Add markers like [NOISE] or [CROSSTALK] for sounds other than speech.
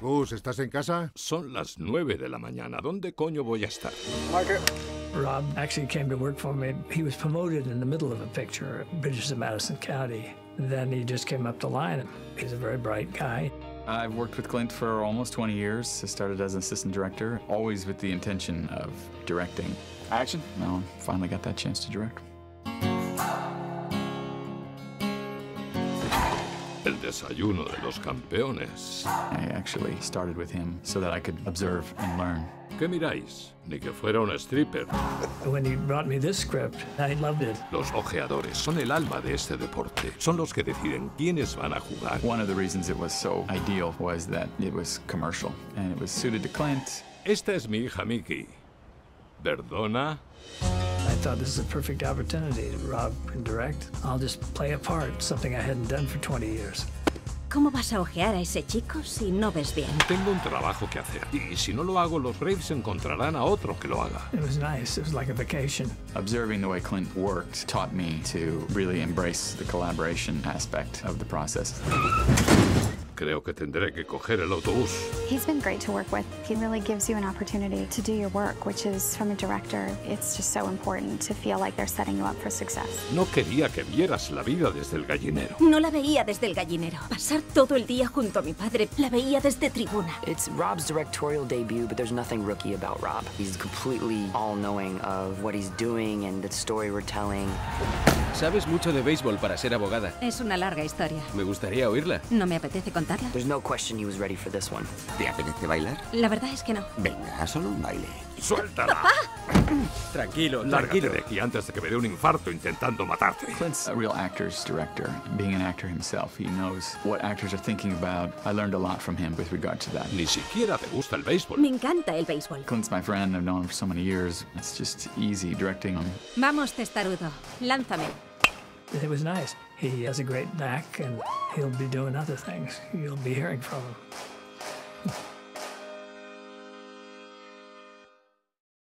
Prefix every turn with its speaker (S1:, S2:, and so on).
S1: Gus, ¿estás en casa?
S2: Son las nueve de la mañana. ¿Dónde coño voy a estar?
S3: Rob actually came to work for me. He was promoted in the middle of a picture, Bridges of Madison County. Then he just came up the line. He's a very bright guy.
S4: I've worked with Clint for almost 20 years. I started as an assistant director, always with the intention of directing. Action. Now I finally got that chance to direct.
S2: El desayuno de los campeones.
S4: I actually started with him so that I could observe and learn.
S2: ¿Qué miráis? Ni que fuera una stripper.
S3: When he brought me this script, I loved it.
S2: Los ojeadores son el alma de este deporte. Son los que deciden quiénes van a jugar.
S4: One of the reasons it was so ideal was that it was commercial and it was suited to Clint.
S2: Esta es mi hija Mickey. ¿Perdona?
S3: I thought this is a perfect opportunity. to Rob can direct. I'll just play a part, something I hadn't done for 20 years.
S5: ¿Cómo vas a ojear a ese chico si no ves bien?
S2: Tengo un trabajo que hacer. Y si no lo hago, los Braves encontrarán a otro que lo haga.
S3: It was nice. It was like a vacation.
S4: Observing the way Clint worked taught me to really embrace the collaboration aspect of the process.
S2: Creo que tendré que coger el autobús.
S6: He's been great to work with. He really gives you an opportunity to do your work, which is, from a director, it's just so important to feel like they're setting you up for success.
S2: No quería que vieras la vida desde el gallinero.
S5: No la veía desde el gallinero. Pasar todo el día junto a mi padre, la veía desde tribuna.
S7: It's Rob's directorial debut, but there's nothing rookie about Rob. He's completely all-knowing of what he's doing and the story we're telling.
S8: Sabes mucho de béisbol para ser abogada.
S5: Es una larga historia.
S8: Me gustaría oírla.
S5: No me apetece
S7: There's no question he was ready for this one.
S9: ¿Te apetece bailar?
S5: La verdad es que no.
S9: Venga, solo un baile.
S2: ¡Suéltala! [LAUGHS]
S8: Tranquilo,
S2: Lárgate
S8: tranquilo.
S2: de aquí antes de que me dé un infarto intentando matarte.
S4: Clint's a real actor's director. Being an actor himself, he knows what actors are thinking about. I learned a lot from him with regard to that.
S2: Ni siquiera te gusta el béisbol.
S5: Me encanta el béisbol.
S4: Clint's my friend. I've known him for so many years. It's just easy directing him.
S5: Vamos, testarudo. Lánzame.
S3: It was nice. He has a great knack, and he'll be doing other things. You'll be hearing from him. [LAUGHS]